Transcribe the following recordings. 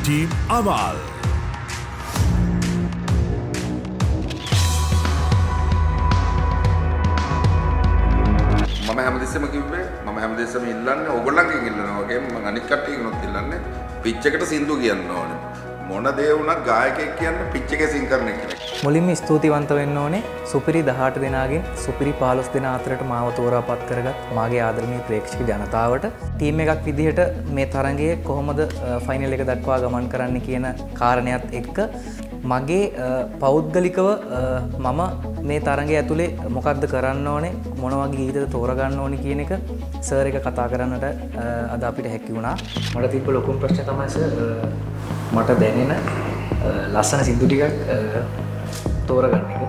Team අමාල් මම හැමදෙස්සම කිව්වේ මම හැමදෙස්සම ඉල්ලන්නේ ඕගොල්ලන්ගෙන් ඉල්ලනවා වගේ මම අනිත් කට්ටියගෙනුත් ඉල්ලන්නේ පිච් එකට සින්දු කියන්න ඕනේ. මොන දේ වුණත් ගායකයෙක් කියන්න පිච් එකේ සින් කරන එක මුලින්ම ස්තුතිවන්ත වෙන්න ඕනේ සුපිරි දහට දෙනාගෙන් සුපිරි පාලොස් දෙන අතරට මාව තෝරා පත් කරගත් මගේ ආදරණීය ප්‍රේක්ෂක ජනතාවට. ටීම් එකක් විදිහට මේ තරගයේ කොහොමද ෆයිනල් එක දක්වා ගමන් කරන්න කියන කාරණයක් එක්ක මගේ අ, පෞද්ගලිකව අ, මම මේ තරගය ඇතුළේ මොකක්ද කරන්න ඕනේ මොනවගේ ගීතද තෝරගන්න ඕනි කියන එක සර් එක කතා කරන්නට අ, අද අපිට හැකි වුණා. මට තිබ්බ ලොකුම් ප්‍රශ්න තමයි සර් අ, මට දැනෙන අ, ලස්සන සිින්දු ටිකක් අ, තෝරගන්න එක.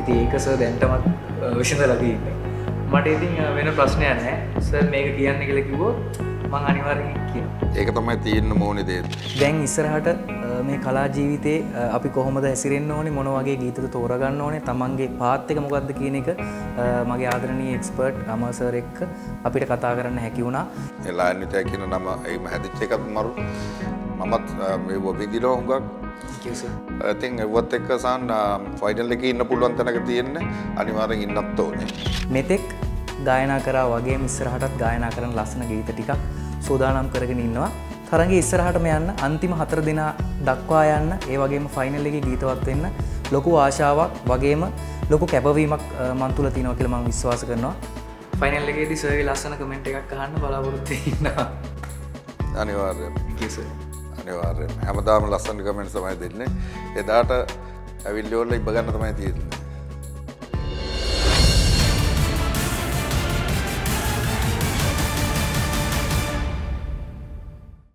ඉති ඒක සර් දැන්ටමත් විෂඳ ලබීන්න මට ඉතින් අ, වෙන ප්‍රශ්නය නෑ සර් මේක කියන්න කියල කිවෝ මං අනිවාර්ය කියන ඒක තමයි තියෙන්න ඕනේ දේ දැන් ඉස්සරහට මේ කලා ජීවිතේ අපි කොහොමද හැසිරෙන්න්න ඕනේ මොන වගේ ගීතද තෝරගන්න ඕනේ තමන්ගේ පාත්තක මොකක්ද කියන එක මගේ ආදරණී එක්ස්පර්ට් අමසර් එක්ක අපිට කතා කරන්න හැකි වුණා. එලා නිතය කියන නම එම හැදිච්ච එකත් මරු. මමත් මේ විදිරෝ හුඟක්. ඉතින් එවත් එක්ක සන් ෆයිඩල් එක ඉන්න පුළුවන් තැනක තියෙන්න අනිවාරෙන් ඉන්නත් ඕනේ. මෙතෙක් ගායනා කරා වගේ ඉස්සරහටත් ගායනා කරන ලස්සන ගීත ටිකක් සූදානම් කරගෙන ඉන්නවා. තරගේ ඉස්සරහටම යන්න අන්තිම හතර දෙනා දක්වා යන්න ඒ වගේම ෆයිනල් එක ගීතවත් වෙන්න ලොකු ආශාවක් වගේම ලොකු කැපවීමක් අ, මන් තුළ තිනව කියල මං විශ්වාස කරනවා. ෆයිනල් එකේදී සර්වි ලස්සන කමෙන්ට් එකක් අහන්න බලාපොරොත්තු ඉන්නවා. අනිවාර්ය කිස අනිවාර්යෙන් හැමදාම ලස්සන කමෙන්ට් තමයි දෙන්නේ. එදාට ඇවිල්ලෝල්ල ඉබගන්න තමයි තියෙන්නේ